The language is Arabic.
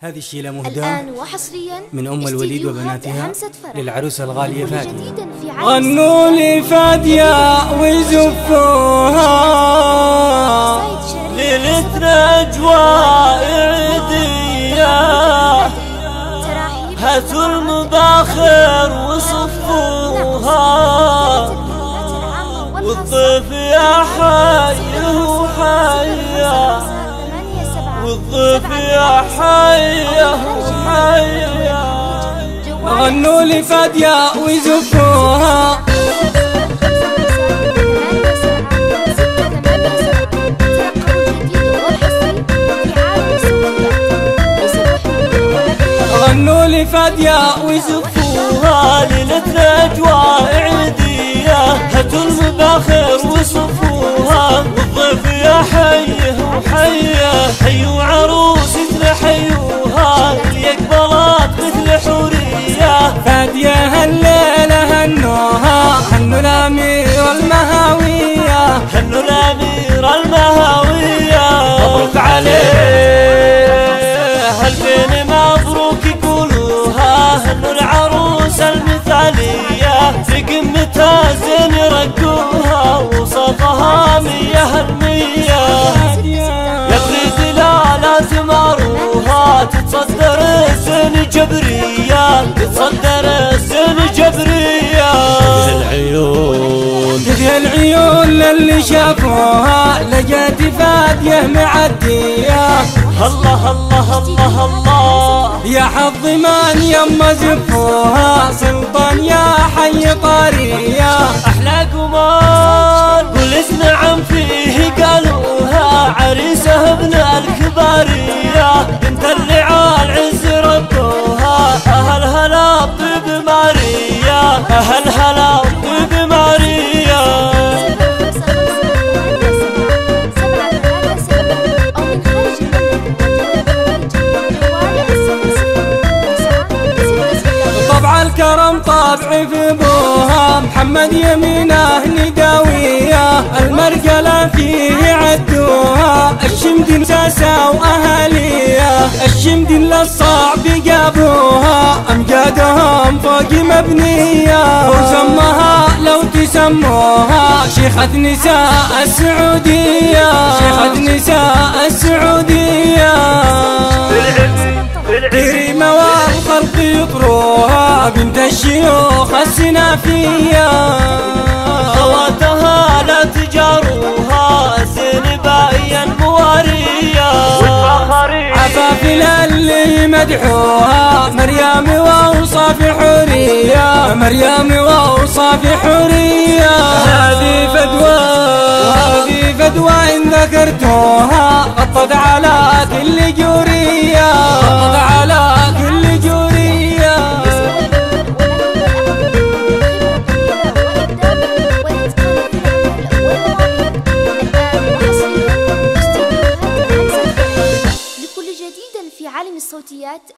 هذه الشيلة مهداة الآن وحصريا من أم الوليد وبناتها. للعروسة الغالية فادية غنوا لي فادية وزفوها. ليلتنا أجواء عيدية هاتوا المباخر وصفوها والضيف يا حي والضيف يا حي وحيا غنوا لي فادية وزفوها غنوا لي فادية وزفوها وها ليلتنا أجواء عيدية هاتوا المباخر السن جبرية تتصدر السن جبرية العيون. تدي العيون للي شافوها لقيت فادية معدية. الله الله الله الله يا حظ من يما زفوها سلطان يا حي طرية أحلى قمر ولد نعم فيه قالوها عريسة ابن الكبارية. بنت اللي الكرم طابعي في ابوها محمد يمينه نداوية المرقلة فيه عدوها. الشمدين ساسة واهالية الشمدين للصعب جابوها امجادهم فوق مبنية. وسمها لو تسموها. شيخة نساء السعودية. شيخة نساء السعودية. الشيوخ السنافية خواتها لا تجاروها سن باين موارية عفافل اللي مدحوها مريم وأوصاف حورية. مريم وأوصاف حورية. هذه فدوى هذه فدوى إن ذكرتوها غطت على كل جورية. لكل